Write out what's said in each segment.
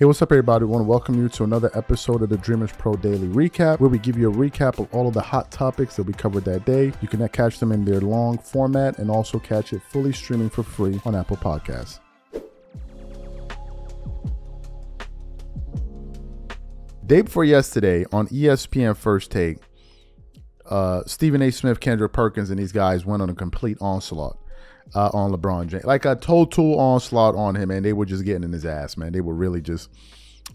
Hey, what's up, everybody? We want to welcome you to another episode of the Dreamers Pro Daily Recap, where we give you a recap of all of the hot topics that we covered that day. You can catch them in their long format and also catch it fully streaming for free on Apple Podcasts. Day before yesterday on ESPN First Take, uh, Stephen A. Smith, Kendrick Perkins, and these guys went on a complete onslaught uh, on LeBron James, like a total onslaught on him, and they were just getting in his ass, man. They were really just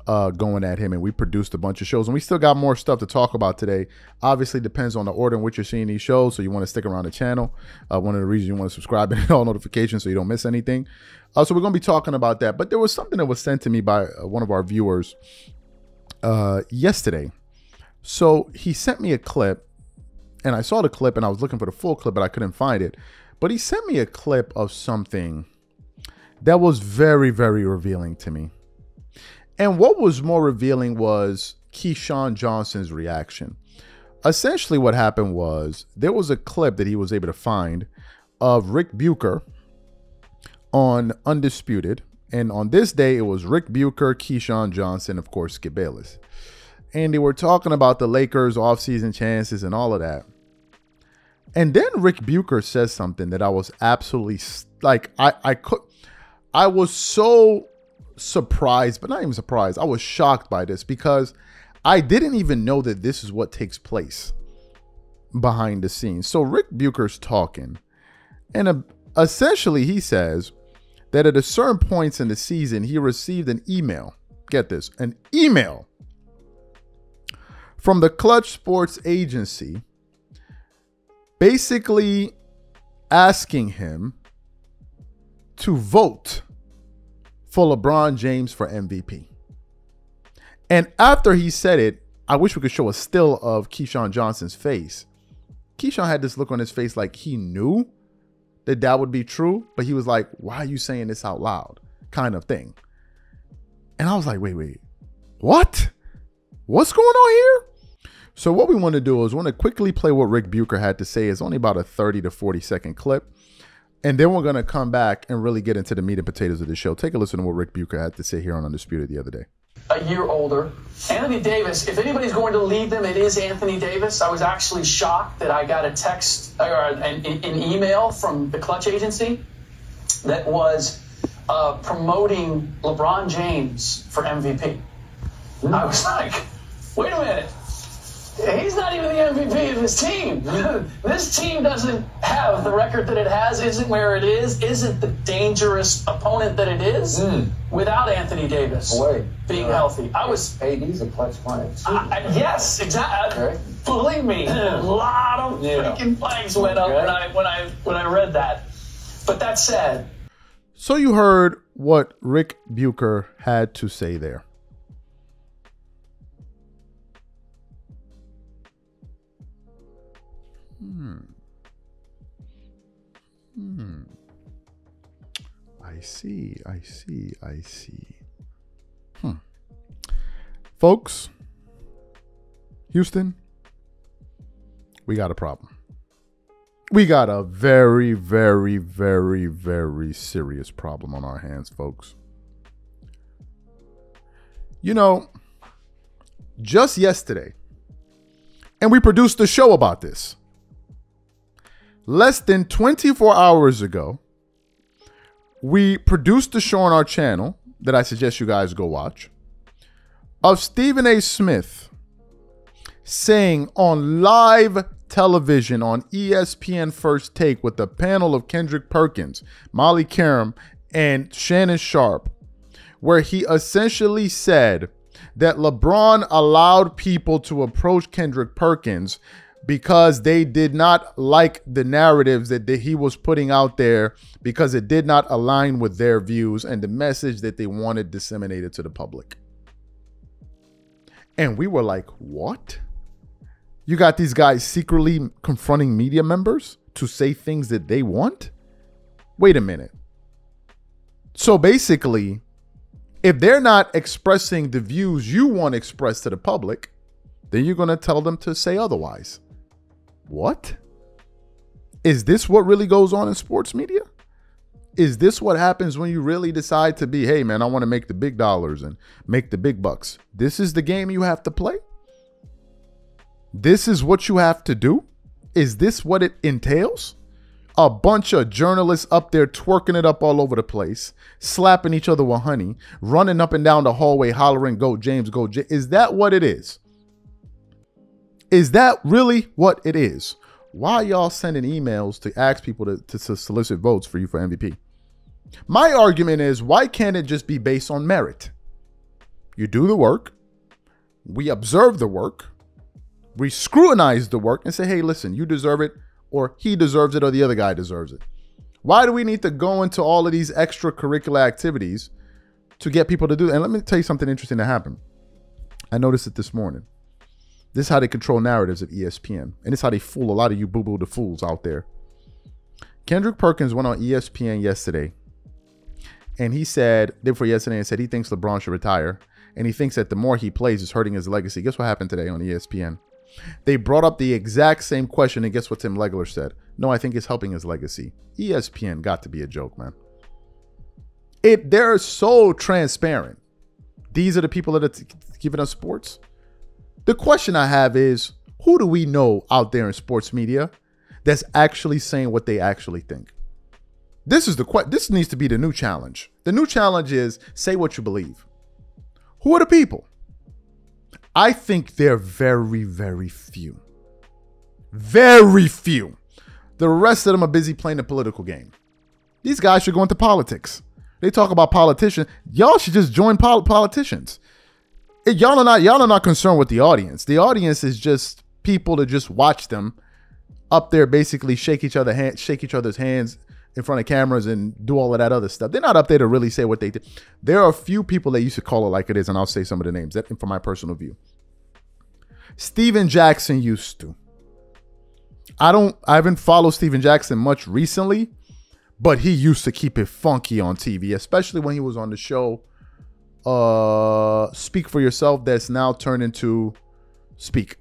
uh, going at him, and we produced a bunch of shows, and we still got more stuff to talk about today. Obviously, depends on the order in which you're seeing these shows, so you want to stick around the channel. Uh, one of the reasons you want to subscribe and hit all notifications so you don't miss anything. Uh, so we're gonna be talking about that. But there was something that was sent to me by uh, one of our viewers uh, yesterday. So he sent me a clip, and I saw the clip, and I was looking for the full clip, but I couldn't find it. But he sent me a clip of something that was very, very revealing to me. And what was more revealing was Keyshawn Johnson's reaction. Essentially, what happened was there was a clip that he was able to find of Ric Bucher on Undisputed. And on this day, it was Ric Bucher, Keyshawn Johnson, of course, Skip Bayless. And they were talking about the Lakers' offseason chances and all of that. And then Ric Bucher says something that I was absolutely like I I could I was so surprised, but not even surprised. I was shocked by this because I didn't even know that this is what takes place behind the scenes. So Ric Bucher's talking, and uh, essentially he says that at a certain points in the season he received an email. Get this, an email from the Klutch Sports Agency basically asking him to vote for LeBron James for MVP. And after he said it, I wish we could show a still of Keyshawn Johnson's face. Keyshawn had this look on his face like he knew that that would be true, but he was like, why are you saying this out loud? Kind of thing. And I was like, wait, wait, what? What's going on here? So what we want to do is we want to quickly play what Ric Bucher had to say. It's only about a 30 to 40 second clip. And then we're going to come back and really get into the meat and potatoes of the show. Take a listen to what Ric Bucher had to say here on Undisputed the other day. A year older. Anthony Davis, if anybody's going to lead them, it is Anthony Davis. I was actually shocked that I got a text or an, an email from the Klutch Agency that was uh, promoting LeBron James for MVP. I was like, wait a minute he's not even the MVP of his team. this team doesn't have the record that it has, isn't where it is, isn't the dangerous opponent that it is mm. without Anthony Davis Wait, being uh, healthy. I was. AD's a clutch player. yes, exactly. Okay. Believe me, a lot of yeah. freaking flags went up okay. when I when I when I read that. But that said. So you heard what Ric Bucher had to say there. Hmm. Hmm. I see. I see. I see. Hmm. Folks, Houston, we got a problem. We got a very, very, very, very serious problem on our hands, folks. You know, just yesterday, and we produced a show about this less than 24 hours ago, we produced a show on our channel that I suggest you guys go watch of Stephen A. Smith saying on live television on ESPN First Take with a panel of Kendrick Perkins, Molly Qerim, and Shannon Sharpe, where he essentially said that LeBron allowed people to approach Kendrick Perkins because they did not like the narratives that he was putting out there because it did not align with their views and the message that they wanted disseminated to the public. And we were like, what? You got these guys secretly confronting media members to say things that they want? Wait a minute. So basically, if they're not expressing the views you want expressed to the public, then you're going to tell them to say otherwise. What? Is this what really goes on in sports media? Is this what happens when you really decide to be, hey man, I want to make the big dollars and make the big bucks? This is the game you have to play? This is what you have to do? Is this what it entails? A bunch of journalists up there twerking it up all over the place, slapping each other with honey, running up and down the hallway hollering, Go James, go James. Is that what it is? Is that really what it is? Why y'all sending emails to ask people to, to, solicit votes for you for MVP? My argument is why can't it just be based on merit? You do the work, we observe the work, we scrutinize the work and say, hey, listen, you deserve it, or he deserves it, or the other guy deserves it. Why do we need to go into all of these extracurricular activities to get people to do? And let me tell you something interesting that happened. I noticed it this morning. This is how they control narratives at ESPN, and it's how they fool a lot of you boo boo the fools out there. Kendrick Perkins went on ESPN yesterday, and he said, for yesterday, and said he thinks LeBron should retire, and he thinks that the more he plays is hurting his legacy. Guess what happened today on ESPN? They brought up the exact same question, and guess what Tim Legler said? No, I think it's helping his legacy. ESPN got to be a joke, man. It they're so transparent. These are the people that are t- giving us sports. The question I have is, who do we know out there in sports media that's actually saying what they actually think? This is the que- this needs to be the new challenge. The new challenge is say what you believe. Who are the people? I think they're very, very few. Very few. The rest of them are busy playing the political game. These guys should go into politics. They talk about politicians. Y'all should just join pol- politicians. Y'all are not y'all are not concerned with the audience. The audience is just people to just watch them up there basically shake each other hand, shake each other's hands in front of cameras and do all of that other stuff. They're not up there to really say what they did. There are a few people that used to call it like it is, and I'll say some of the names that from my personal view. Stephen Jackson used to. I don't I haven't followed Stephen Jackson much recently, but he used to keep it funky on TV, especially when he was on the show uh Speak for Yourself that's now turned into Speak.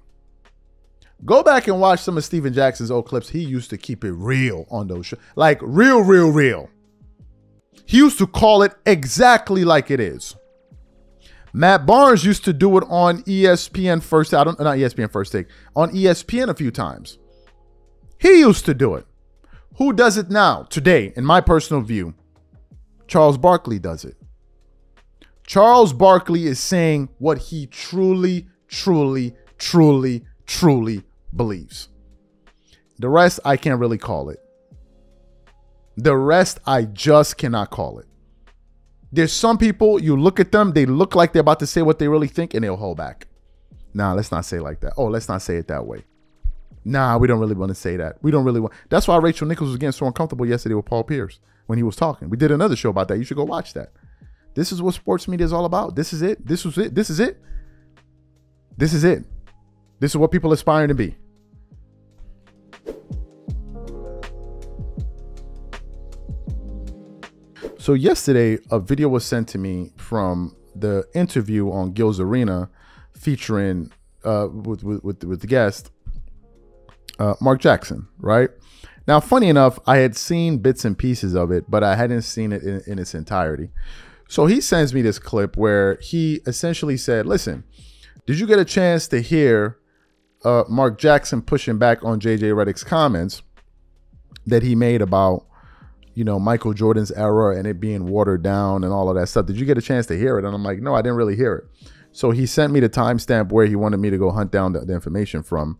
Go back and watch some of Stephen Jackson's old clips. He used to keep it real on those shows. Like real, real, real. He used to call it exactly like it is. Matt Barnes used to do it on ESPN first. I don't not ESPN first take on ESPN a few times. He used to do it. Who does it now? Today, in my personal view, Charles Barkley does it. Charles Barkley is saying what he truly, truly, truly, truly believes. The rest, I can't really call it. The rest, I just cannot call it. There's some people, you look at them, they look like they're about to say what they really think, and they'll hold back. Nah, let's not say like that. Oh, let's not say it that way. Nah, we don't really want to say that. We don't really want. That's why Rachel Nichols was getting so uncomfortable yesterday with Paul Pierce when he was talking. We did another show about that. You should go watch that. This is what sports media is all about. This is it. This was it. This is it. This is it. This is what people aspire to be. So yesterday, a video was sent to me from the interview on Gil's Arena, featuring uh, with, with with the guest uh, Mark Jackson. Right now, funny enough, I had seen bits and pieces of it, but I hadn't seen it in, in its entirety. So he sends me this clip where he essentially said, "Listen, did you get a chance to hear uh, Mark Jackson pushing back on JJ Redick's comments that he made about?" you know, Michael Jordan's era and it being watered down and all of that stuff. Did you get a chance to hear it? And I'm like, no, I didn't really hear it. So he sent me the timestamp where he wanted me to go hunt down the, the, information from.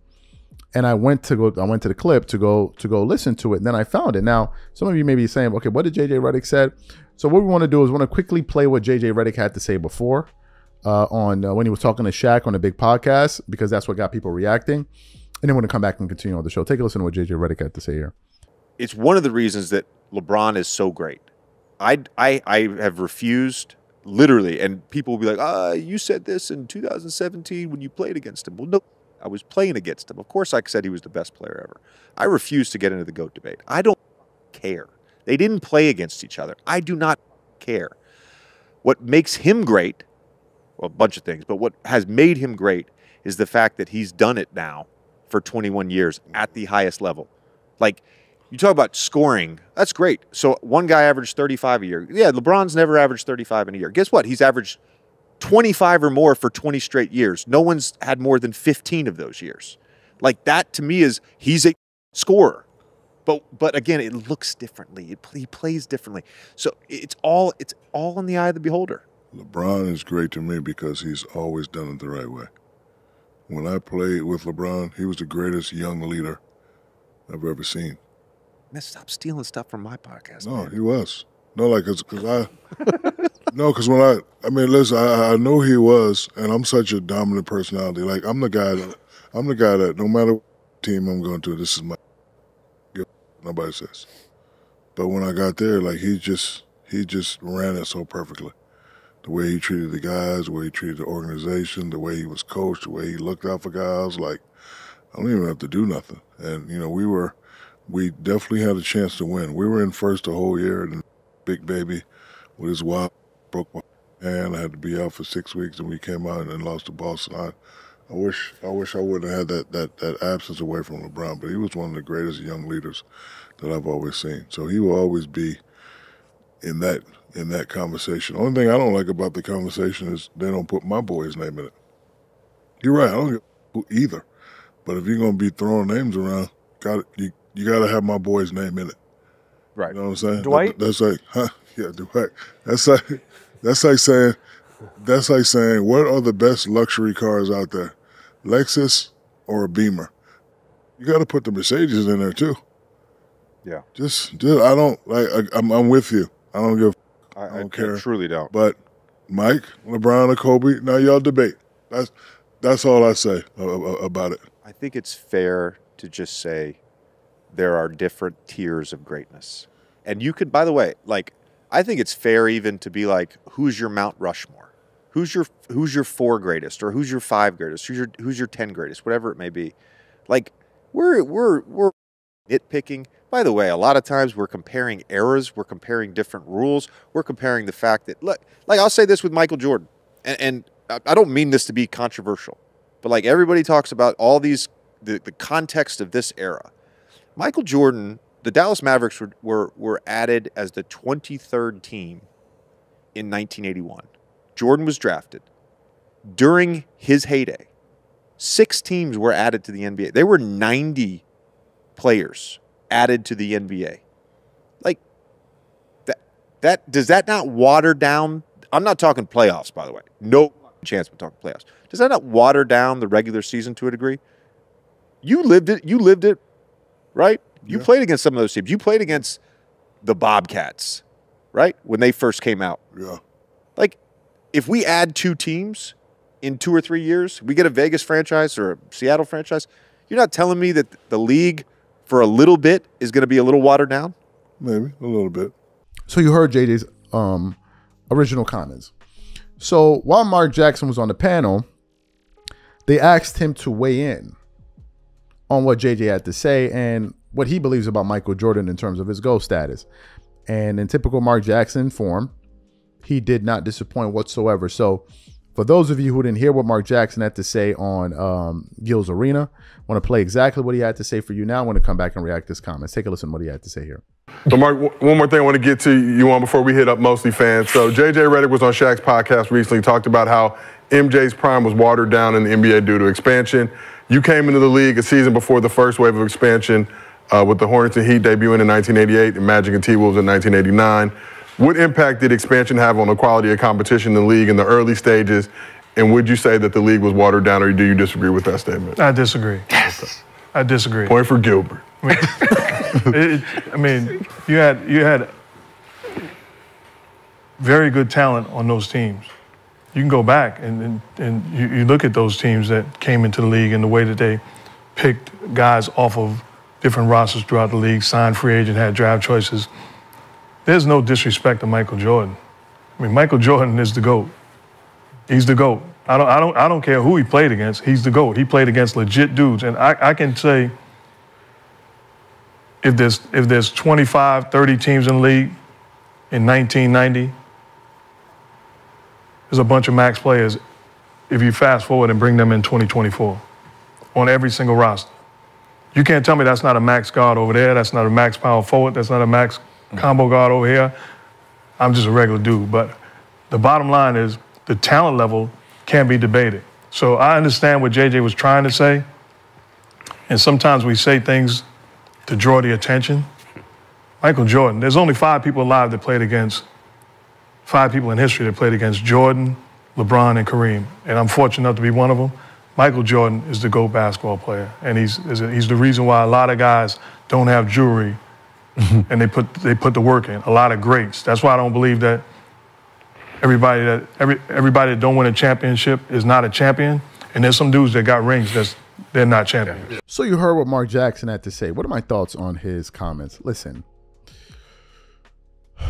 And I went to go, I went to the clip to go to go listen to it. And then I found it. Now, some of you may be saying, okay, what did JJ Redick said? So what we want to do is want to quickly play what JJ Redick had to say before uh, on uh, when he was talking to Shaq on a big podcast because that's what got people reacting. And then we're to come back and continue on the show. Take a listen to what JJ Redick had to say here. It's one of the reasons that LeBron is so great. I, I, I have refused literally, and people will be like, "Ah, you said this in 2017 when you played against him." Well, no, I was playing against him. Of course, I said he was the best player ever. I refuse to get into the goat debate. I don't care. They didn't play against each other. I do not care. What makes him great, well, a bunch of things, but what has made him great is the fact that he's done it now for 21 years at the highest level. Like You talk about scoring. That's great. So one guy averaged 35 a year. Yeah, LeBron's never averaged 35 in a year. Guess what? He's averaged 25 or more for 20 straight years. No one's had more than 15 of those years. Like that to me is he's a scorer. But but again, it looks differently. It, he plays differently. So it's all it's all in the eye of the beholder. LeBron is great to me because he's always done it the right way. When I played with LeBron, he was the greatest young leader I've ever seen. Man, stop stealing stuff from my podcast. No, man. he was. No, like, cause, cause I, no, cause when I, I mean, listen, I, I know he was, and I'm such a dominant personality. Like, I'm the guy that, I'm the guy that no matter what team I'm going to, this is my, nobody says. But when I got there, like, he just, he just ran it so perfectly. The way he treated the guys, the way he treated the organization, the way he was coached, the way he looked out for guys, like, I don't even have to do nothing. And, you know, we were, we definitely had a chance to win. We were in first the whole year, and Big Baby with his wife broke my hand. I had to be out for six weeks, and we came out and lost to Boston. I, I wish I wish I wouldn't have had that, that, that absence away from LeBron, but he was one of the greatest young leaders that I've always seen. So he will always be in that in that conversation. Only thing I don't like about the conversation is they don't put my boy's name in it. You're right, I don't get either. But if you're gonna be throwing names around, got you you got to have my boy's name in it. Right. You know what I'm saying? Dwight? That, that's like, huh? Yeah, Dwight. That's like, that's like saying, that's like saying, what are the best luxury cars out there? Lexus or a Beamer? You got to put the Mercedes in there too. Yeah. Just, just I don't like. I, I'm, I'm with you. I don't give. I, I don't care. truly don't. But Mike, LeBron, or Kobe, now y'all debate. That's that's all I say about it. I think it's fair to just say there are different tiers of greatness. And you could, by the way, like, I think it's fair even to be like, who's your Mount Rushmore? Who's your who's your four greatest, or who's your five greatest? Who's your who's your ten greatest? Whatever it may be. Like, we're we're we're nitpicking. By the way, a lot of times we're comparing eras, we're comparing different rules, we're comparing the fact that look, like I'll say this with Michael Jordan, and, and I don't mean this to be controversial, but like everybody talks about all these the, the context of this era. Michael Jordan, the Dallas Mavericks were, were, were added as the 23rd team in 1981. Jordan was drafted. During his heyday, six teams were added to the NBA. There were 90 players added to the NBA. Like that that does that not water down I'm not talking playoffs by the way. No chance we're talking playoffs. Does that not water down the regular season to a degree? You lived it, you lived it right? You Yeah. played against some of those teams. You played against the Bobcats, right? When they first came out. Yeah. Like, if we add two teams in two or three years, we get a Vegas franchise or a Seattle franchise, you're not telling me that the league for a little bit is going to be a little watered down? Maybe a little bit. So you heard JJ's um, original comments. So while Mark Jackson was on the panel, they asked him to weigh in on what JJ had to say and what he believes about Michael Jordan in terms of his GOAT status. And in typical Mark Jackson form, he did not disappoint whatsoever. So for those of you who didn't hear what Mark Jackson had to say on um, Gil's Arena, want to play exactly what he had to say for you now. I want to come back and react to his comments. Take a listen to what he had to say here. So, Mark, w- one more thing I want to get to you on before we hit up mostly fans. So, JJ Redick was on Shaq's podcast recently, talked about how MJ's prime was watered down in the NBA due to expansion. You came into the league a season before the first wave of expansion uh, with the Hornets and Heat debuting in 1988 and Magic and T-Wolves in 1989. What impact did expansion have on the quality of competition in the league in the early stages? And would you say that the league was watered down, or do you disagree with that statement? I disagree. Yes, I disagree. Point for Gilbert. It- it- I mean, you had you had very good talent on those teams. You can go back and and, and you, you look at those teams that came into the league and the way that they picked guys off of different rosters throughout the league, signed free agent, had draft choices. There's no disrespect to Michael Jordan. I mean, Michael Jordan is the GOAT. He's the GOAT. I don't, I don't, I don't care who he played against. He's the GOAT. He played against legit dudes. And I, I can say if there's, if there's 25, 30 teams in the league in 1990, there's a bunch of max players if you fast forward and bring them in 2024 on every single roster. You can't tell me that's not a max guard over there. That's not a max power forward. That's not a max combo guard over here. I'm just a regular dude. But the bottom line is the talent level can't be debated. So I understand what JJ was trying to say. And sometimes we say things to draw the attention. Michael Jordan, there's only five people alive that played against, five people in history that played against Jordan, LeBron, and Kareem. And I'm fortunate enough to be one of them. Michael Jordan is the GOAT basketball player. And he's, he's the reason why a lot of guys don't have jewelry and they put, they put the work in. A lot of greats. That's why I don't believe that everybody that, every, everybody that don't win a championship is not a champion. And there's some dudes that got rings that's they're not champions. So you heard what Mark Jackson had to say. What are my thoughts on his comments? Listen.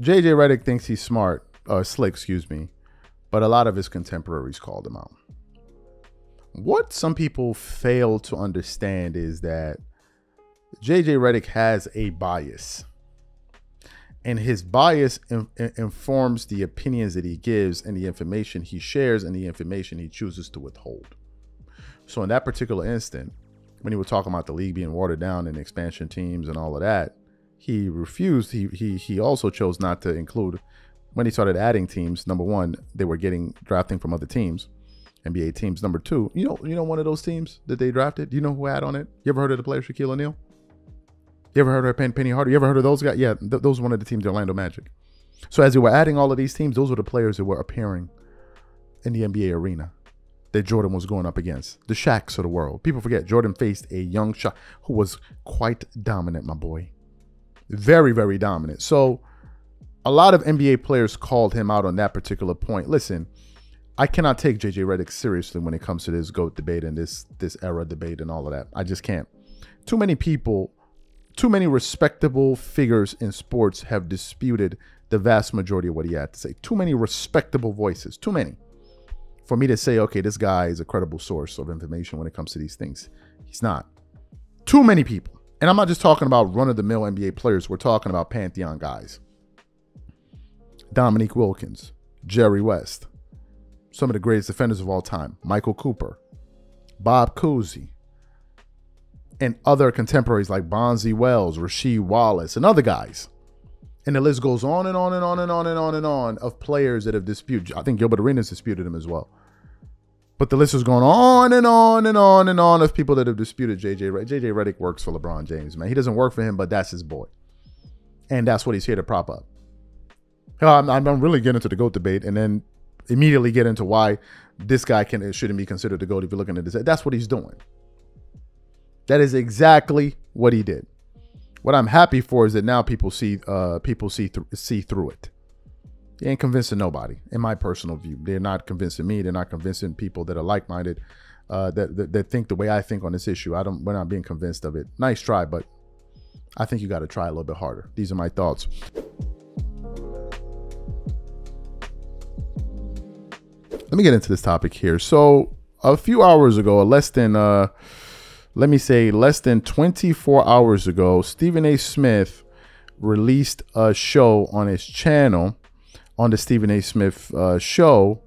JJ Redick thinks he's smart, uh, slick, excuse me, but a lot of his contemporaries called him out. What some people fail to understand is that JJ Redick has a bias and his bias in, in, informs the opinions that he gives and the information he shares and the information he chooses to withhold. So in that particular instant, when he was talking about the league being watered down and expansion teams and all of that, he refused. He he he also chose not to include when he started adding teams. Number one, they were getting drafting from other teams, NBA teams. Number two, you know you know one of those teams that they drafted. Do you know who had on it? You ever heard of the player Shaquille O'Neal? You ever heard of Pen- Penny Hardaway? You ever heard of those guys? Yeah, th- those were one of the teams, the Orlando Magic. So as we were adding all of these teams, those were the players that were appearing in the NBA arena that Jordan was going up against. The Shaqs of the world. People forget Jordan faced a young Shaq who was quite dominant, my boy. Very, very dominant. So a lot of NBA players called him out on that particular point. Listen, I cannot take JJ Redick seriously when it comes to this GOAT debate and this this era debate and all of that. I just can't. Too many people too many respectable figures in sports have disputed the vast majority of what he had to say. Too many respectable voices, too many. For me to say, okay, this guy is a credible source of information when it comes to these things. He's not. Too many people. And I'm not just talking about run of the mill NBA players, we're talking about Pantheon guys. Dominique Wilkins, Jerry West, some of the greatest defenders of all time, Michael Cooper, Bob Cousy, and other contemporaries like Bonzi Wells, Rasheed Wallace, and other guys. And the list goes on and on and on and on and on and on of players that have disputed. I think Gilbert Arenas disputed him as well. But the list is going on and on and on and on of people that have disputed JJ Redick. JJ Redick works for LeBron James, man. He doesn't work for him, but that's his boy. And that's what he's here to prop up. I'm, I'm really getting into the GOAT debate and then immediately get into why this guy can shouldn't be considered the GOAT if you're looking at this. That's what he's doing. That is exactly what he did. What I'm happy for is that now people see uh, people see th- see through it. He ain't convincing nobody, in my personal view. They're not convincing me. They're not convincing people that are like minded, uh, that, that, that think the way I think on this issue. I don't. We're not being convinced of it. Nice try, but I think you got to try a little bit harder. These are my thoughts. Let me get into this topic here. So a few hours ago, less than uh, let me say, less than 24 hours ago, Stephen A. Smith released a show on his channel, on the Stephen A. Smith uh, show,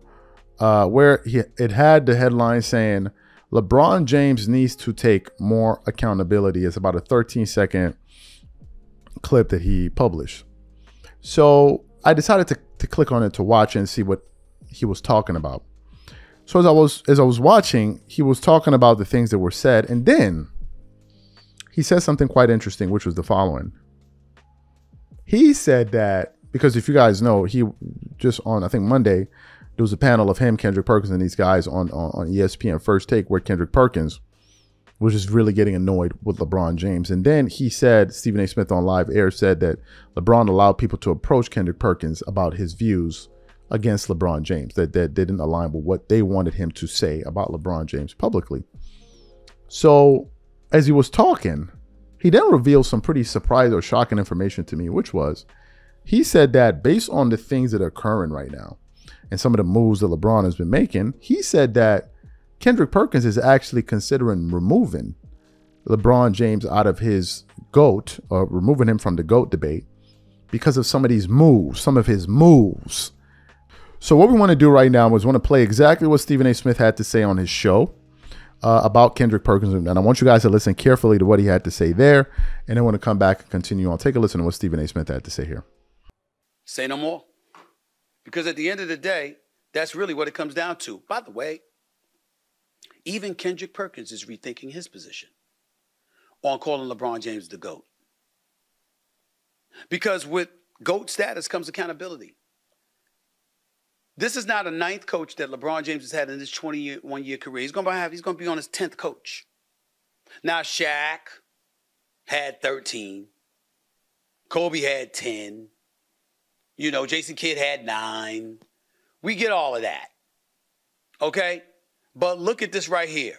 uh, where he, it had the headline saying, LeBron James needs to take more accountability. It's about a 13 second clip that he published. So I decided to, to click on it to watch and see what he was talking about. So as I was as I was watching, he was talking about the things that were said, and then he said something quite interesting, which was the following. He said that because if you guys know, he just on I think Monday there was a panel of him, Kendrick Perkins, and these guys on on, on ESPN First Take, where Kendrick Perkins was just really getting annoyed with LeBron James. And then he said, Stephen A. Smith on live air said that LeBron allowed people to approach Kendrick Perkins about his views against LeBron James that, that didn't align with what they wanted him to say about LeBron James publicly. So as he was talking, he then revealed some pretty surprising or shocking information to me, which was he said that based on the things that are occurring right now and some of the moves that LeBron has been making, he said that Kendrick Perkins is actually considering removing LeBron James out of his GOAT or removing him from the GOAT debate because of some of these moves, some of his moves So what we want to do right now is want to play exactly what Stephen A. Smith had to say on his show uh, about Kendrick Perkins, and I want you guys to listen carefully to what he had to say there, and then want to come back and continue on. Take a listen to what Stephen A. Smith had to say here. Say no more, because at the end of the day, that's really what it comes down to. By the way, even Kendrick Perkins is rethinking his position on calling LeBron James the GOAT. Because with GOAT status comes accountability. This is not a ninth coach that LeBron James has had in his 21 year career. He's going to have he's going to be on his 10th coach. Now Shaq had 13. Kobe had 10. You know, Jason Kidd had 9. We get all of that. Okay? But look at this right here.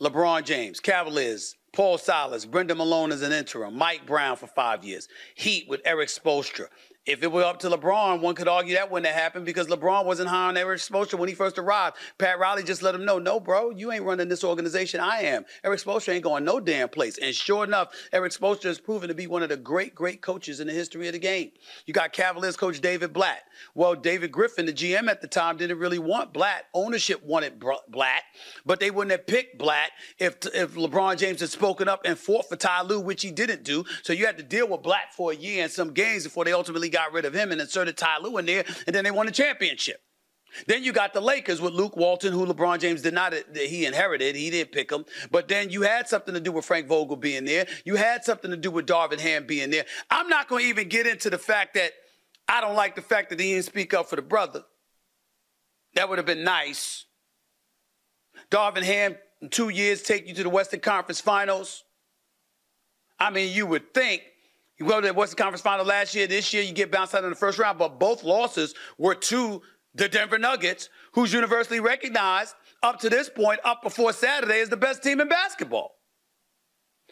LeBron James, Cavaliers, Paul Silas, Brendan Malone as an interim, Mike Brown for five years, Heat with Erik Spoelstra, if it were up to LeBron, one could argue that wouldn't have happened because LeBron wasn't high on Erik Spoelstra when he first arrived. Pat Riley just let him know, no, bro, you ain't running this organization. I am. Erik Spoelstra ain't going no damn place. And sure enough, Erik Spoelstra has proven to be one of the great, great coaches in the history of the game. You got Cavaliers coach David Blatt. Well, David Griffin, the GM at the time, didn't really want Blatt. Ownership wanted Blatt, but they wouldn't have picked Blatt if if LeBron James had spoken up and fought for Ty Lue, which he didn't do. So you had to deal with Blatt for a year and some games before they ultimately got rid of him and inserted Ty Lue in there, and then they won the championship. Then you got the Lakers with Luke Walton, who LeBron James did not, he inherited. He didn't pick him. But then you had something to do with Frank Vogel being there. You had something to do with Darvin Ham being there. I'm not going to even get into the fact that I don't like the fact that he didn't speak up for the brother. That would have been nice. Darvin Ham, in two years, take you to the Western Conference Finals. I mean, you would think you go to the Western Conference Final last year. This year, you get bounced out in the first round. But both losses were to the Denver Nuggets, who's universally recognized up to this point, up before Saturday, as the best team in basketball.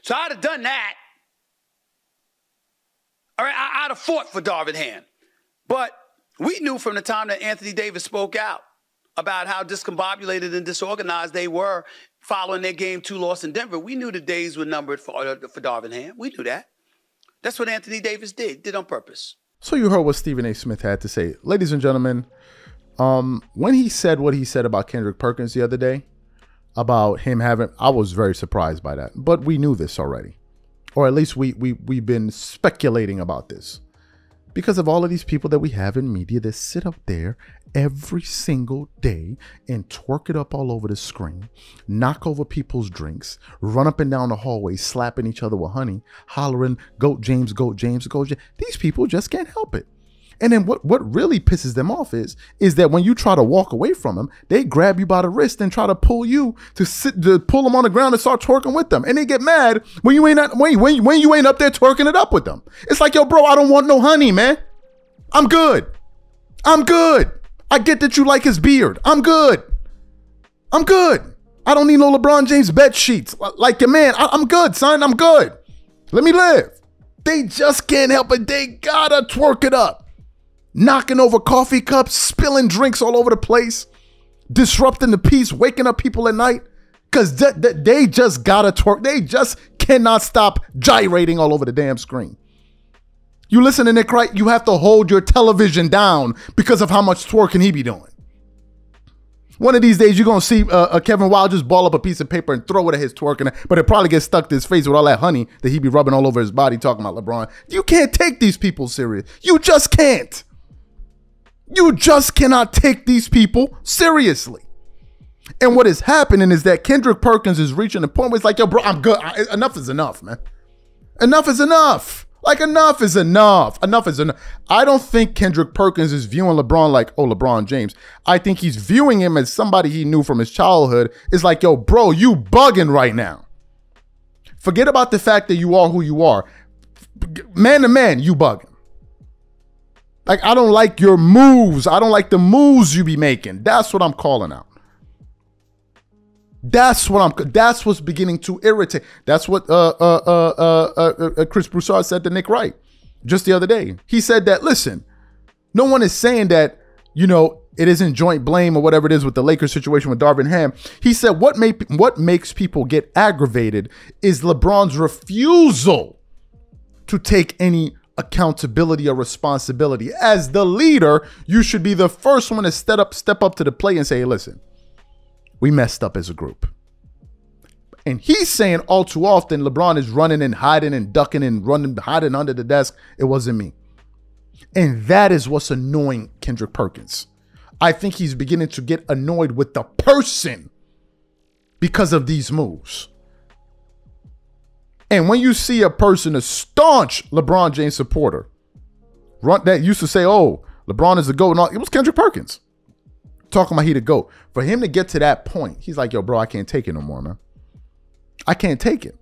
So I'd have done that. All right, I'd have fought for Darvin Ham. But we knew from the time that Anthony Davis spoke out about how discombobulated and disorganized they were following their game two loss in Denver. We knew the days were numbered for, uh, for Darvin Ham. We knew that. That's what Anthony Davis did, did on purpose. So you heard what Stephen A. Smith had to say. Ladies and gentlemen, um, when he said what he said about Kendrick Perkins the other day, about him having I was very surprised by that. But we knew this already. Or at least we we we've been speculating about this because of all of these people that we have in media that sit up there every single day and twerk it up all over the screen, knock over people's drinks, run up and down the hallway, slapping each other with honey, hollering, Goat James, Goat James, Goat James. These people just can't help it. And then what, what really pisses them off is is that when you try to walk away from them, they grab you by the wrist and try to pull you to sit to pull them on the ground and start twerking with them. And they get mad when you ain't not, when, when, when you ain't up there twerking it up with them. It's like, yo, bro, I don't want no honey, man. I'm good. I'm good. I get that you like his beard. I'm good. I'm good. I don't need no LeBron James bed sheets. Like your man, I, am good, son. I'm good. Let me live. They just can't help it. They gotta twerk it up knocking over coffee cups, spilling drinks all over the place, disrupting the peace, waking up people at night. Because th- th- they just gotta twerk. They just cannot stop gyrating all over the damn screen. You listen to Nick Wright, you have to hold your television down because of how much twerking he be doing. One of these days, you're gonna see uh, uh, Kevin Wildes just ball up a piece of paper and throw it at his twerking, but it probably gets stuck to his face with all that honey that he be rubbing all over his body, talking about LeBron. You can't take these people serious. You just can't. You just cannot take these people seriously. And what is happening is that Kendrick Perkins is reaching a point where it's like, yo, bro, I'm good. I, enough is enough, man. Enough is enough. Like, enough is enough. Enough is enough. I don't think Kendrick Perkins is viewing LeBron like, oh, LeBron James. I think he's viewing him as somebody he knew from his childhood. It's like, yo, bro, you bugging right now. Forget about the fact that you are who you are. Man to man, you bugging. Like, I don't like your moves. I don't like the moves you be making. That's what I'm calling out. That's what I'm. That's what's beginning to irritate. That's what uh uh uh uh, uh, Chris Broussard said to Nick Wright just the other day. He said that listen, no one is saying that you know it isn't joint blame or whatever it is with the Lakers situation with Darvin Ham. He said what make what makes people get aggravated is LeBron's refusal to take any accountability or responsibility. As the leader, you should be the first one to step up, step up to the plate and say, hey, listen, we messed up as a group. And he's saying all too often LeBron is running and hiding and ducking and running, hiding under the desk. It wasn't me. And that is what's annoying Kendrick Perkins. I think he's beginning to get annoyed with the person because of these moves. And when you see a person, a staunch LeBron James supporter, run that used to say, "Oh, LeBron is the goat," and all, it was Kendrick Perkins talking about he the goat. For him to get to that point, he's like, "Yo, bro, I can't take it no more, man. I can't take it."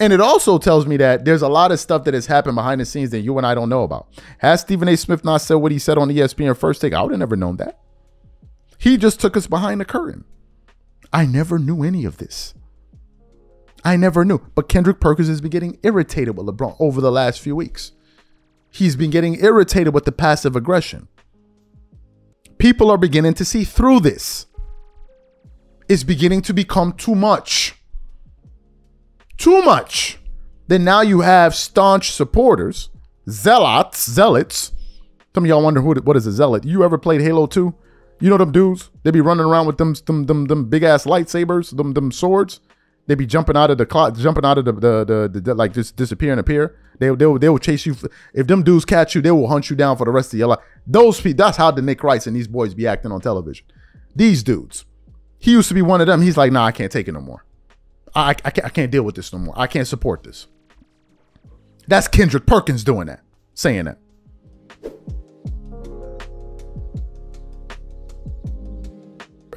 And it also tells me that there's a lot of stuff that has happened behind the scenes that you and I don't know about. Has Stephen A. Smith not said what he said on ESPN first take, I would have never known that. He just took us behind the curtain. I never knew any of this. I never knew. But Kendrick Perkins has been getting irritated with LeBron over the last few weeks. He's been getting irritated with the passive aggression. People are beginning to see through this. It's beginning to become too much. Too much. Then now you have staunch supporters, zealots, zealots. Some of y'all wonder who what is a zealot. You ever played Halo 2? You know them dudes? They be running around with them them them, them big ass lightsabers, them them swords. They be jumping out of the clock, jumping out of the the, the, the, the like just disappear and appear. They they will, they will chase you. If them dudes catch you, they will hunt you down for the rest of your life. Those people. That's how the Nick Rice and these boys be acting on television. These dudes. He used to be one of them. He's like, nah, I can't take it no more. I, I, can't, I can't deal with this no more. I can't support this. That's Kendrick Perkins doing that, saying that.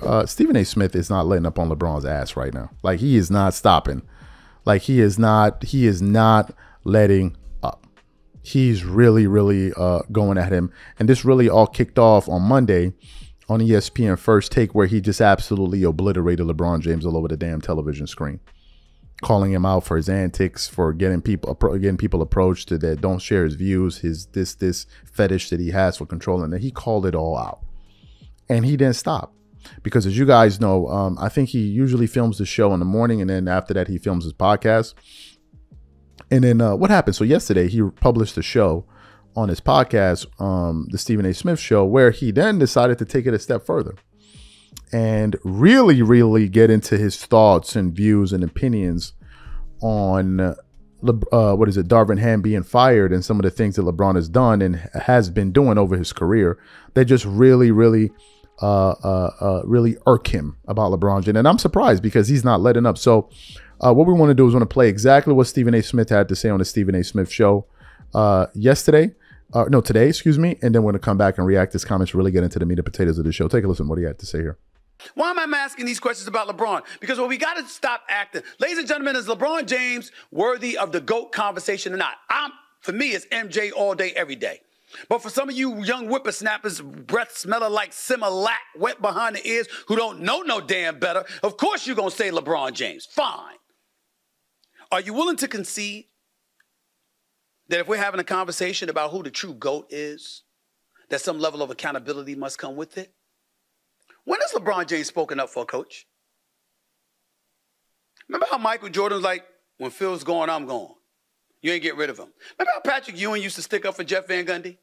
Uh, Stephen A. Smith is not letting up on LeBron's ass right now. Like he is not stopping. Like he is not. He is not letting up. He's really, really uh, going at him. And this really all kicked off on Monday on ESPN First Take, where he just absolutely obliterated LeBron James all over the damn television screen, calling him out for his antics, for getting people getting people approached to that don't share his views, his this this fetish that he has for controlling. And he called it all out, and he didn't stop because as you guys know, um, I think he usually films the show in the morning, and then after that he films his podcast. And then uh, what happened? So yesterday he published the show on his podcast, um, the Stephen A. Smith Show, where he then decided to take it a step further and really, really get into his thoughts and views and opinions on uh, what is it, Darvin Ham being fired and some of the things that LeBron has done and has been doing over his career. that just really, really really irk him about LeBron James. And I'm surprised because he's not letting up. So, uh, what we want to do is want to play exactly what Stephen A. Smith had to say on the Stephen A. Smith show uh, yesterday. Uh, no, today, excuse me. And then we're to come back and react to his comments, really get into the meat and potatoes of the show. Take a listen what he had to say here. Why am I asking these questions about LeBron? Because what we got to stop acting. Ladies and gentlemen, is LeBron James worthy of the GOAT conversation or not? I'm, for me, it's MJ all day, every day. But for some of you young whippersnappers, breath smelling like Similac, wet behind the ears, who don't know no damn better, of course you're going to say LeBron James. Fine. Are you willing to concede that if we're having a conversation about who the true GOAT is, that some level of accountability must come with it? When has LeBron James spoken up for a coach? Remember how Michael Jordan was like, when Phil's gone, I'm gone. You ain't get rid of him. Remember how Patrick Ewing used to stick up for Jeff Van Gundy?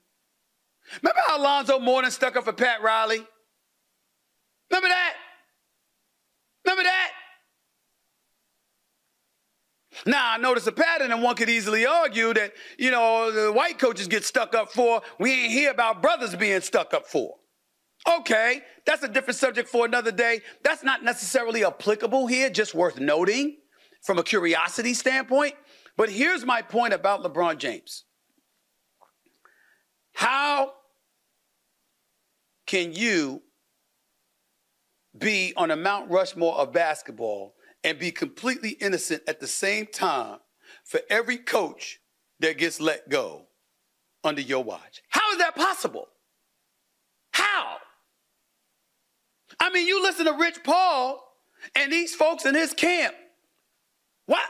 Remember how Alonzo Mourning stuck up for Pat Riley? Remember that? Remember that? Now, I notice a pattern, and one could easily argue that, you know, the white coaches get stuck up for. We ain't hear about brothers being stuck up for. Okay, that's a different subject for another day. That's not necessarily applicable here, just worth noting from a curiosity standpoint. But here's my point about LeBron James. How can you be on a Mount Rushmore of basketball and be completely innocent at the same time for every coach that gets let go under your watch? How is that possible? How? I mean, you listen to Rich Paul and these folks in his camp. What?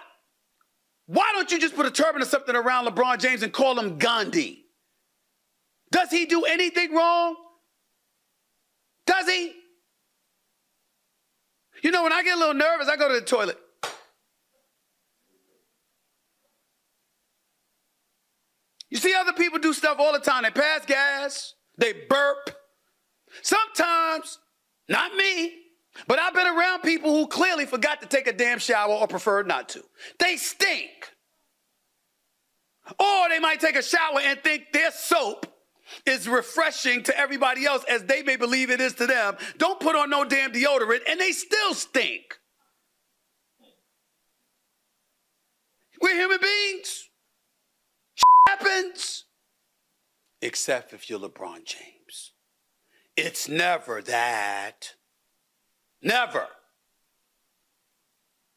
Why don't you just put a turban or something around LeBron James and call him Gandhi? Does he do anything wrong? Does he? You know, when I get a little nervous, I go to the toilet. You see other people do stuff all the time. They pass gas, they burp. Sometimes, not me, but I've been around people who clearly forgot to take a damn shower or preferred not to. They stink. Or they might take a shower and think their soap is refreshing to everybody else as they may believe it is to them. Don't put on no damn deodorant and they still stink. We're human beings. happens. Except if you're LeBron James. It's never that. Never.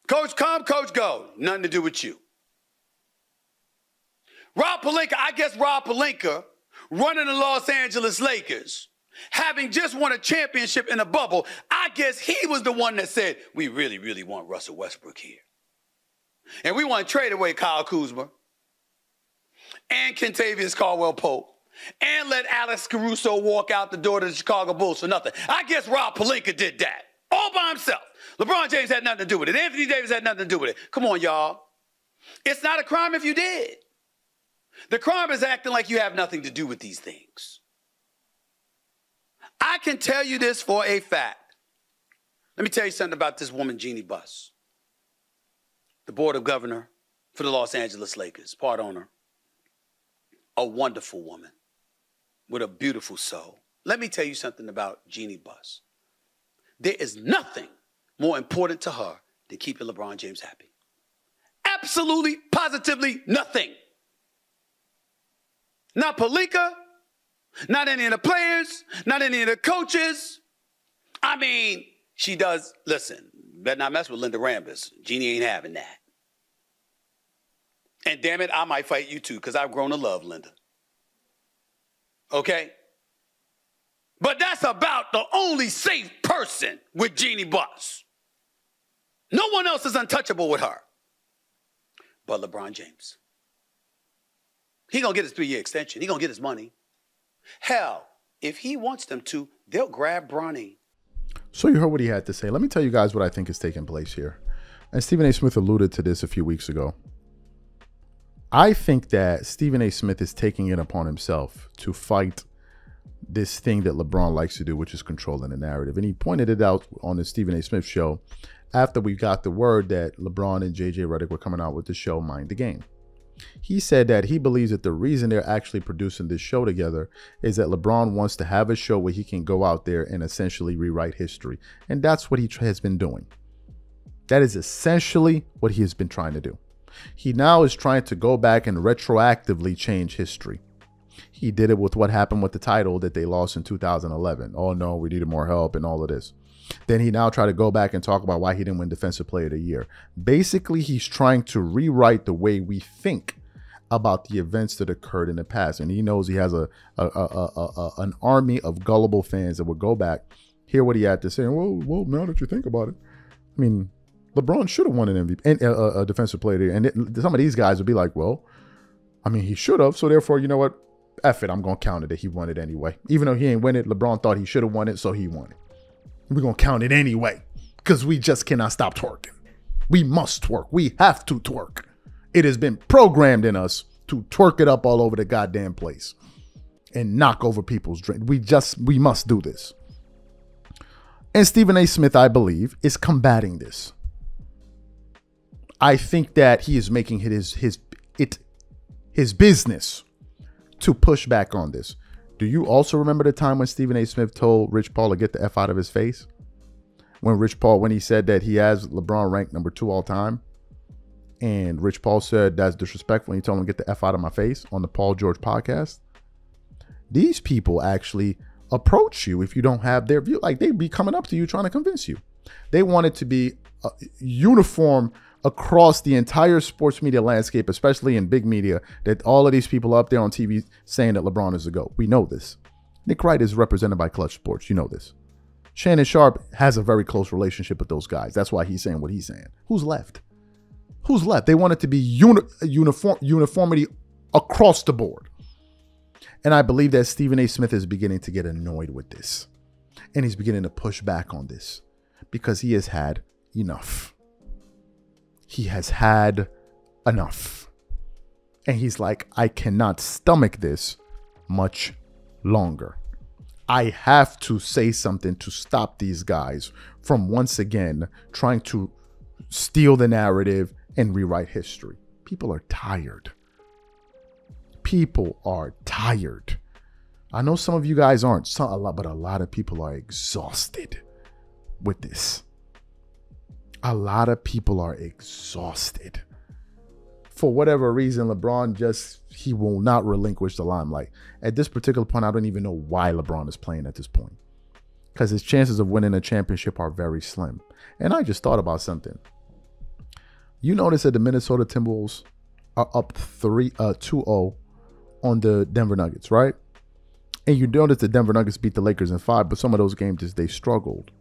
Coach come, coach go. Nothing to do with you. Rob Pelinka, I guess Rob Pelinka, running the Los Angeles Lakers, having just won a championship in a bubble, I guess he was the one that said, we really, really want Russell Westbrook here. And we want to trade away Kyle Kuzma and Kentavious Caldwell Pope and let Alex Caruso walk out the door to the Chicago Bulls for nothing. I guess Rob Pelinka did that all by himself. LeBron James had nothing to do with it. Anthony Davis had nothing to do with it. Come on, y'all. It's not a crime if you did. The crime is acting like you have nothing to do with these things. I can tell you this for a fact. Let me tell you something about this woman, Jeanie Buss, the board of governor for the Los Angeles Lakers, part owner. A wonderful woman with a beautiful soul. Let me tell you something about Jeanie Buss. There is nothing more important to her than keeping LeBron James happy. Absolutely, positively nothing. Not Pelinka, not any of the players, not any of the coaches. I mean, she does, listen, better not mess with Linda Rambis. Jeanie ain't having that. And damn it, I might fight you too, because I've grown to love Linda. Okay? But that's about the only safe person with Jeanie Buss. No one else is untouchable with her. But LeBron James. He gonna get his three-year extension. He gonna get his money. Hell, if he wants them to, they'll grab Bronny. So you heard what he had to say. Let me tell you guys what I think is taking place here. And Stephen A. Smith alluded to this a few weeks ago. I think that Stephen A. Smith is taking it upon himself to fight this thing that LeBron likes to do, which is controlling the narrative. And he pointed it out on the Stephen A. Smith show after we got the word that LeBron and JJ Redick were coming out with the show Mind the Game. He said that he believes that the reason they're actually producing this show together is that LeBron wants to have a show where he can go out there and essentially rewrite history. And that's what he has been doing. That is essentially what he has been trying to do. He now is trying to go back and retroactively change history. He did it with what happened with the title that they lost in 2011. Oh no, we needed more help and all of this. Then he now tried to go back and talk about why he didn't win Defensive Player of the Year. Basically, he's trying to rewrite the way we think about the events that occurred in the past, and he knows he has a, a, a, a an army of gullible fans that will go back, hear what he had to say. And, well, well, now that you think about it, I mean, LeBron should have won an MVP and uh, a Defensive Player of the Year, and it, some of these guys would be like, well, I mean, he should have. So therefore, you know what? F it, I'm gonna count it that he won it anyway. Even though he ain't win it, LeBron thought he should have won it, so he won it. We're gonna count it anyway. Because we just cannot stop twerking. We must twerk. We have to twerk. It has been programmed in us to twerk it up all over the goddamn place and knock over people's drink. We just we must do this. And Stephen A. Smith, I believe, is combating this. I think that he is making it his his it his business to push back on this. Do you also remember the time when Stephen A. Smith told Rich Paul to get the F out of his face? When Rich Paul, when he said that he has LeBron ranked number two all time, and Rich Paul said that's disrespectful, and he told him to get the F out of my face on the Paul George podcast. These people actually approach you if you don't have their view. Like they'd be coming up to you trying to convince you. They want it to be uh, uniform across the entire sports media landscape, especially in big media, that all of these people up there on TV saying that LeBron is the GOAT. We know this. Nick Wright is represented by Klutch Sports. You know this. Shannon Sharpe has a very close relationship with those guys. That's why he's saying what he's saying. Who's left? Who's left? They want it to be uni- uniform uniformity across the board. And I believe that Stephen A. Smith is beginning to get annoyed with this. And he's beginning to push back on this because he has had enough he has had enough. And he's like, I cannot stomach this much longer. I have to say something to stop these guys from once again trying to steal the narrative and rewrite history. People are tired. People are tired. I know some of you guys aren't, some, a lot, but a lot of people are exhausted with this. A lot of people are exhausted. For whatever reason, LeBron just he will not relinquish the limelight. At this particular point, I don't even know why LeBron is playing at this point. Because his chances of winning a championship are very slim. And I just thought about something. You notice that the Minnesota Timberwolves are up 3 uh 2-0 on the Denver Nuggets, right? And you notice the Denver Nuggets beat the Lakers in five, but some of those games they struggled.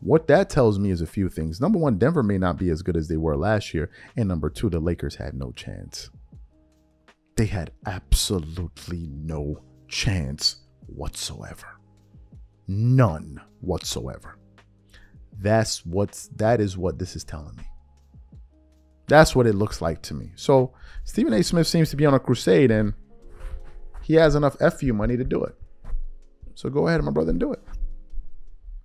What that tells me is a few things. Number one, Denver may not be as good as they were last year. And number two, the Lakers had no chance. They had absolutely no chance whatsoever. None whatsoever. That's what's that is what this is telling me. That's what it looks like to me. So Stephen A. Smith seems to be on a crusade and he has enough FU money to do it. So go ahead, my brother, and do it.